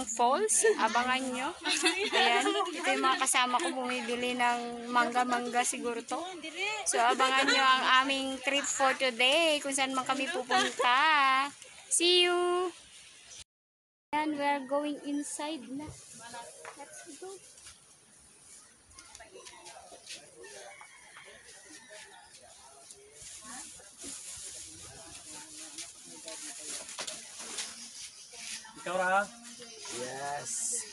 namang falls. Abangan nyo. Ayan, ito yung mga kasama ko bumibili ng mangga-mangga siguro to. So, abangan nyo ang aming trip for today, kung saan man kami pupunta. See you! And we are going inside na. Let's go. Ikaw ra? Yes.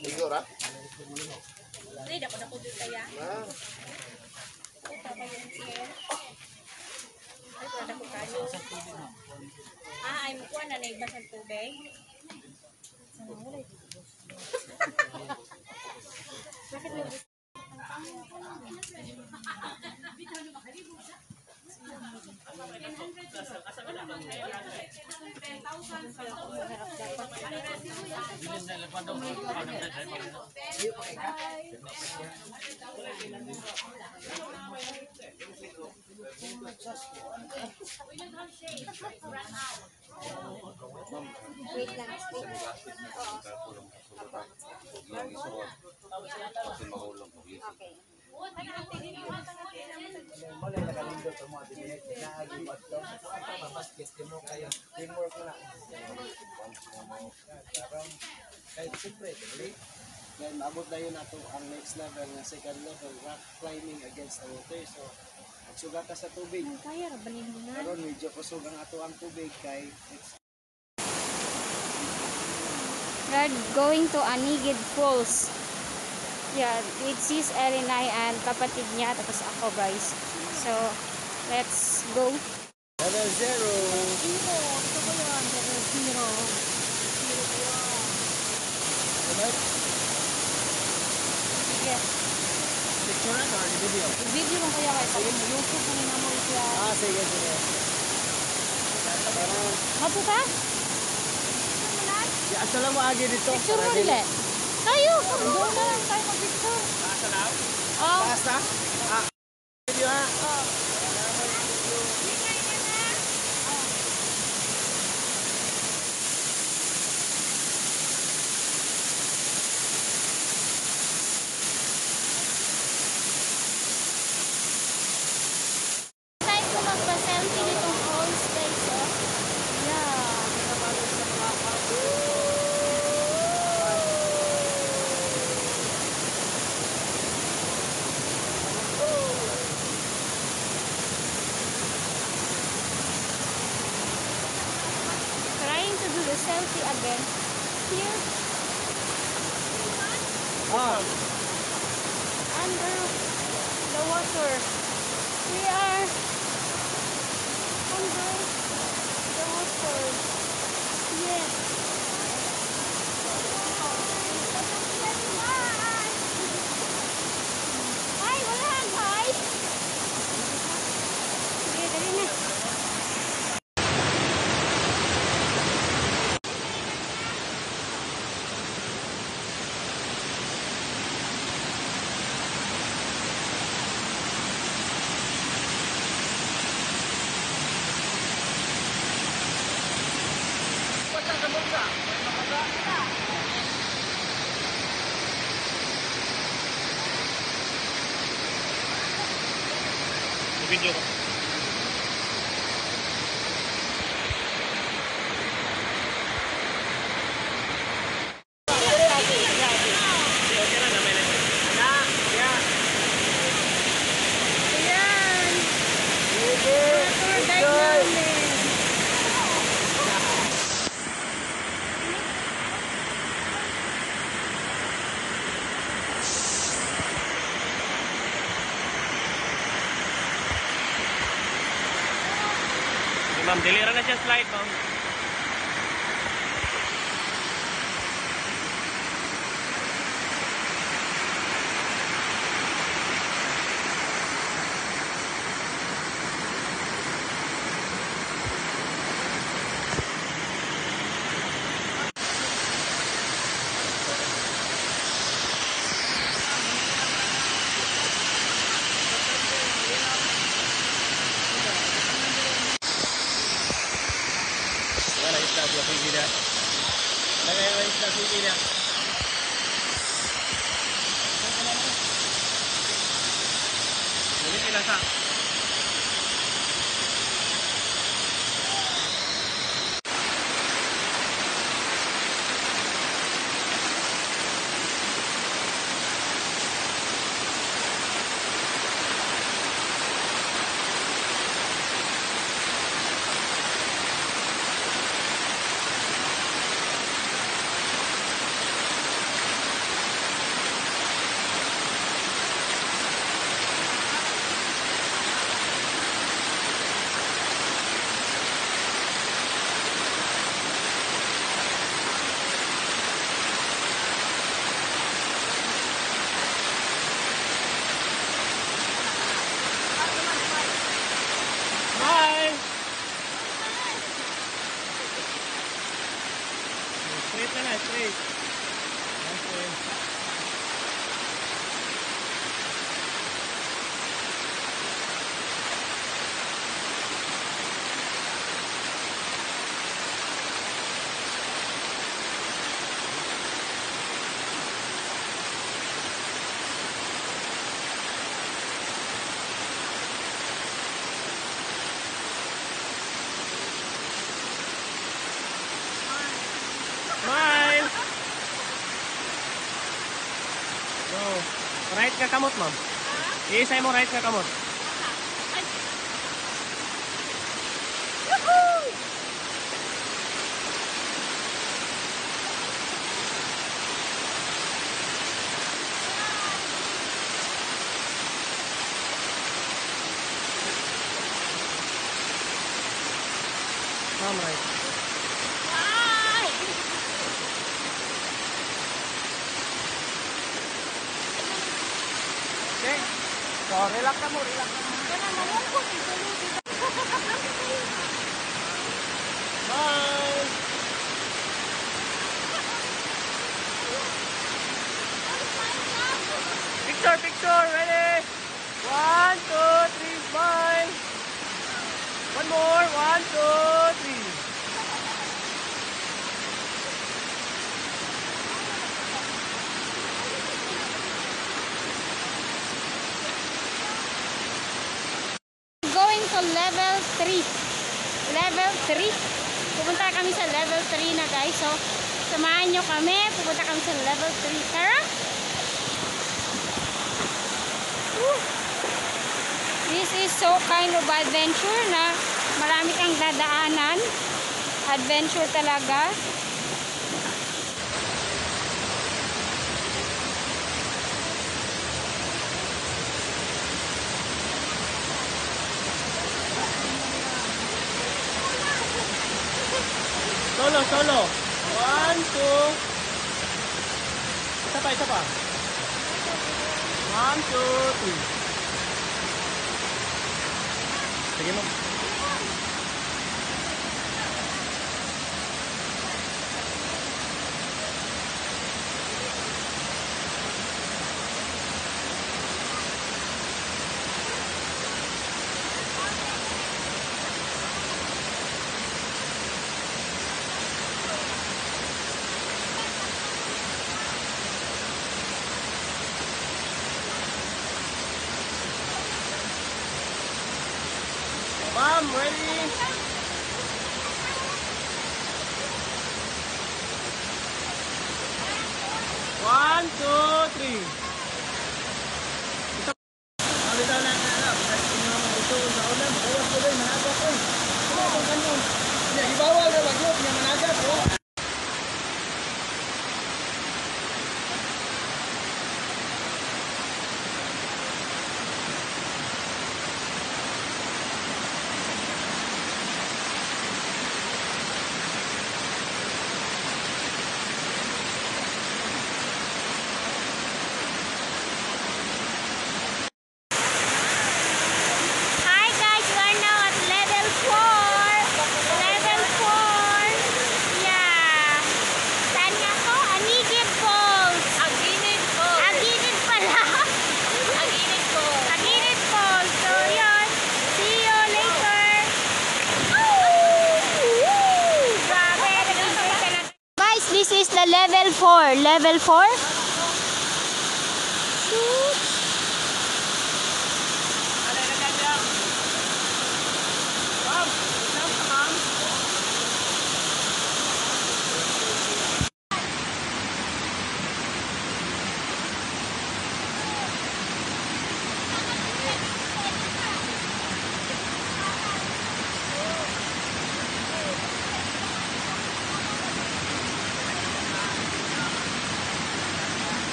Ligo ra? Hindi, ako na dito ya. Ah, Ay, wala ko kayo. Ah, ay mo na naibas ang tubig. Bakit may Wait lang. Okay. Abot na yun nato ang next level, nga second level, rock climbing against the water. So, magsugat ka sa tubig. Kaya ra balin mo na. Karon medyo kusog ang ato ang tubig kay it's We're going to Anigid Falls. Yeah, with sis Elinay and kapatid niya, tapos ako guys. So, let's go. level zero. Zero. Ito ko yun. Zero. Zero. Zero ko yun. Sige. Picture na or video? Video lang kaya kayo. Pag YouTube ko nila mo siya. Ah, sige, sige. Hapo ka? ya, asa lang mo agi dito. Picture mo nila. Tayo. Doon na lang tayo mag-picture. Oh. Taas na? Ah, then Video ko. Ayan. Tour guide namin. Si ma'am, dilira na siya slide, ma'am. Straight na na, straight. Okay. Kamot, ma'am. Iisay mo right ka kamot. Ma'am, right. Relax ka mo, relax ka mo. Bye! Picture, picture, ready? One, two, three, smile. One more, one, two, three. To level 3. Level 3. Pupunta kami sa level 3 na guys. So, samahan nyo kami. Pupunta kami sa level 3. Tara! This is so kind of adventure na marami kang dadaanan. Adventure talaga. Two, three. Sige mo. Level 4. Level 4?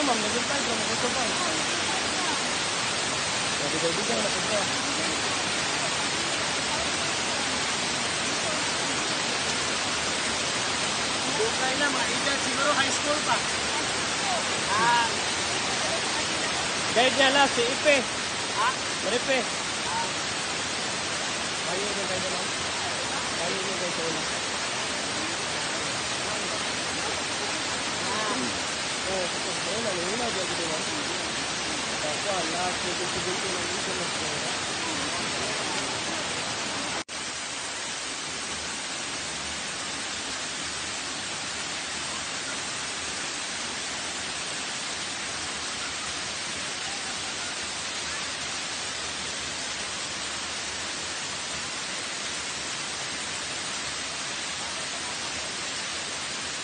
Ma'am, naghintay ko, magkutubay. Nabigay-bigay na punta. Bukay na, mga edad, siguro high school pa. Ah. Guide niya last, si Ipe. Ha? Maripe. Kayo yung guide naman. Kayo yung guide sa una. Tapos mo na, nuna, di ako naman. Tapos, lahat ng kusibuti ng internet ko.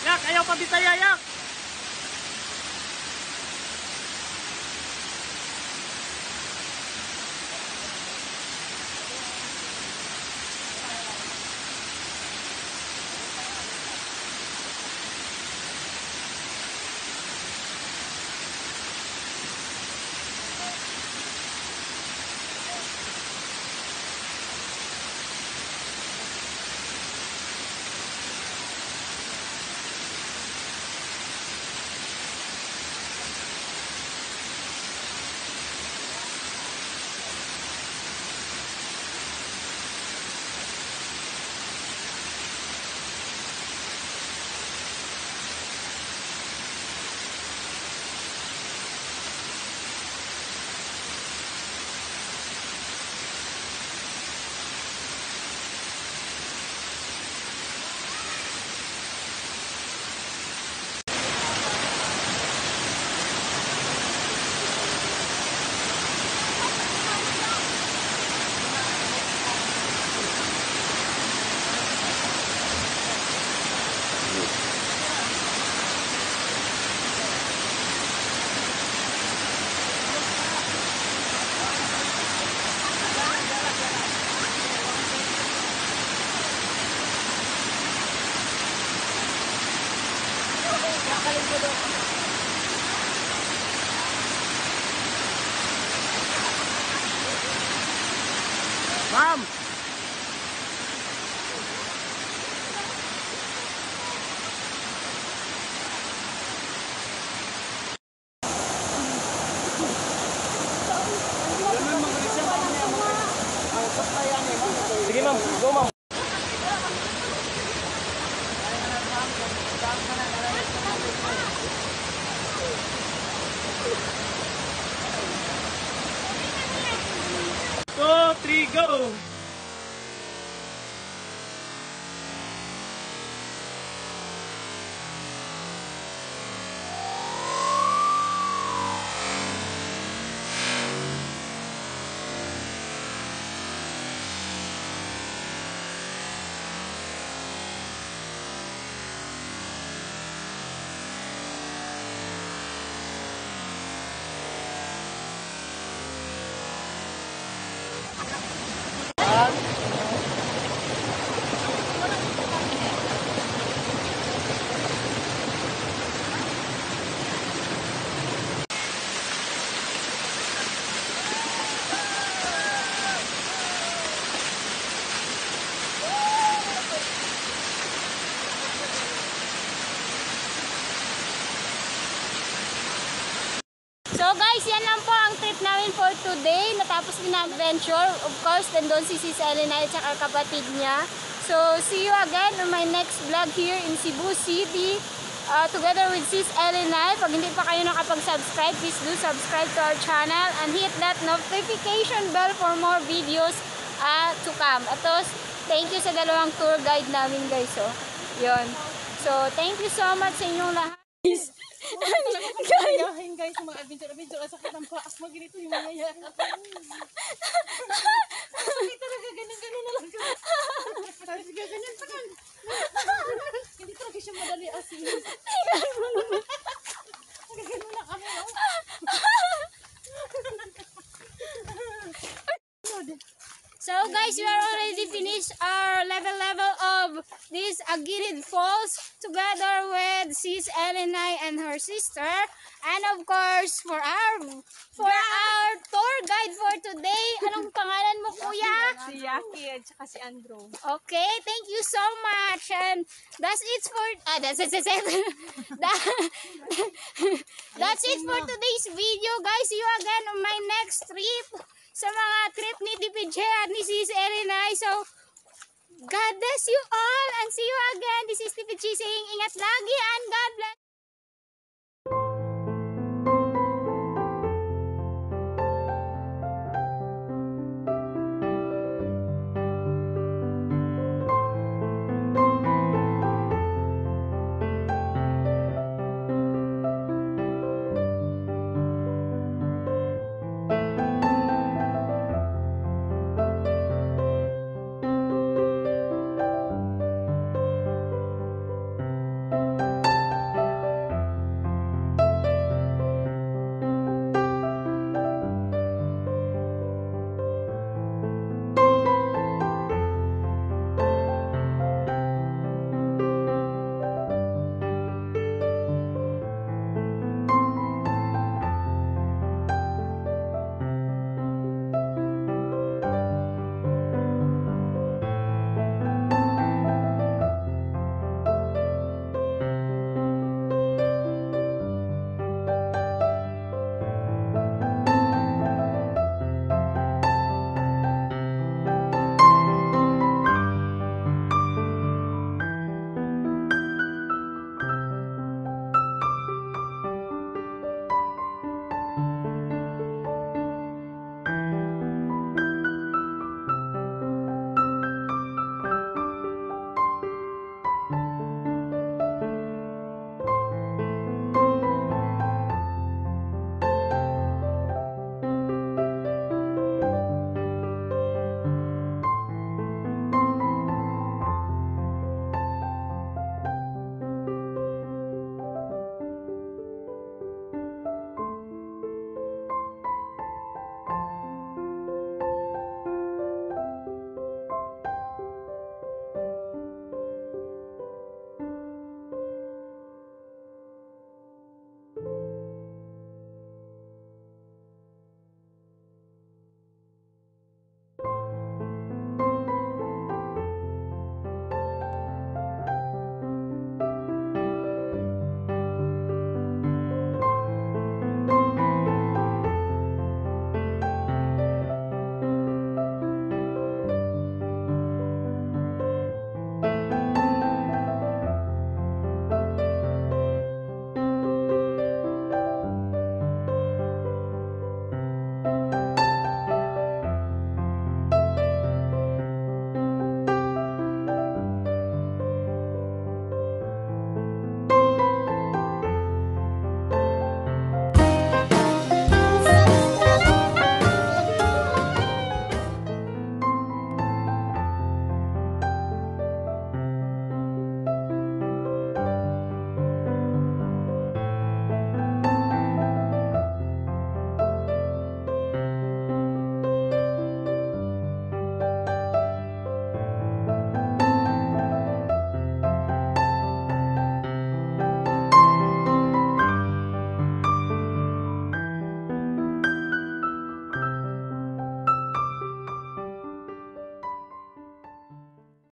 Yak, ayaw Ma'am! So guys, yan lang po ang trip namin for today. Natapos din ang adventure. Of course, nandun si Sis Elena at saka kapatid niya. So, see you again on my next vlog here in Cebu City. Uh, together with Sis Elena. Pag hindi pa kayo nakapag-subscribe, please do subscribe to our channel and hit that notification bell for more videos uh, to come. Atos, thank you sa dalawang tour guide namin guys. Oh. Yun. So, thank you so much sa inyong lahat. Gayahin guys, mga adventure-adventure. Ang sakit ng paas mo, ganito yung nangyayari. Sakit talaga, ganun-ganun na lang. Siya, ganyan pa kan. Hindi talaga siya madali asin. Ganun na kami, no? So guys, we are already finished our level level of this Agirid Falls together with Sis Elenay and her sister. And of course, for our for our tour guide for today, anong pangalan mo kuya? Si Yaki at saka si Andrew. Okay, thank you so much. And that's it for ah, that's it. That's it. That- that's it for today's video, guys. See you again on my next trip sa mga trip ni DPJ at ni Sis Erinay. So, God bless you all and see you again. This is DPJ saying ingat lagi and God bless.